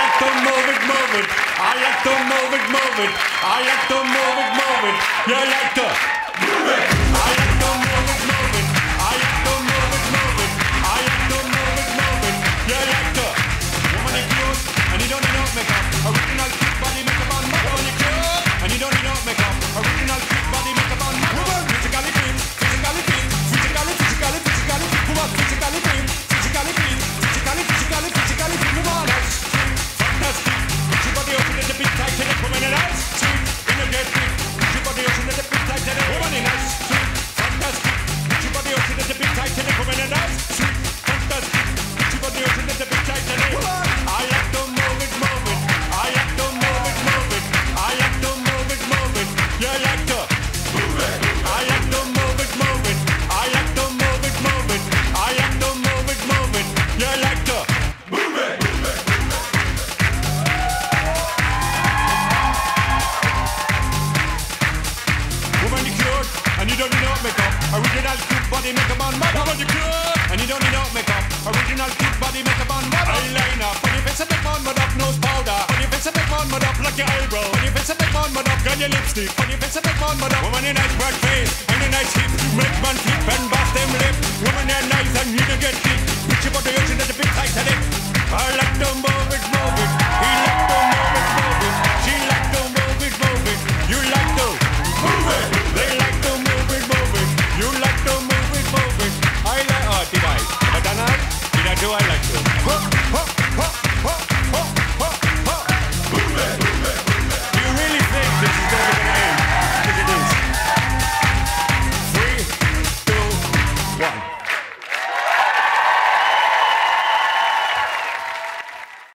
like to move it, move it. I like to move it, move it. I like to move it, move it. You like to move it. I like to move it, move it. I like to move it, move it. I like to move it, move it. And you don't no makeup. Original body you don't need no makeup. Original cute body makeup on my woman, you cute, and you don't need no makeup. Original cute body makeup on my eyeliner. On your face, I make one mud up, nose powder. On your face, I make one mud up like your eyebrow. On your face, I make one mud up, got your lipstick. On your face, I make one mud up. Woman, you nice broad face and a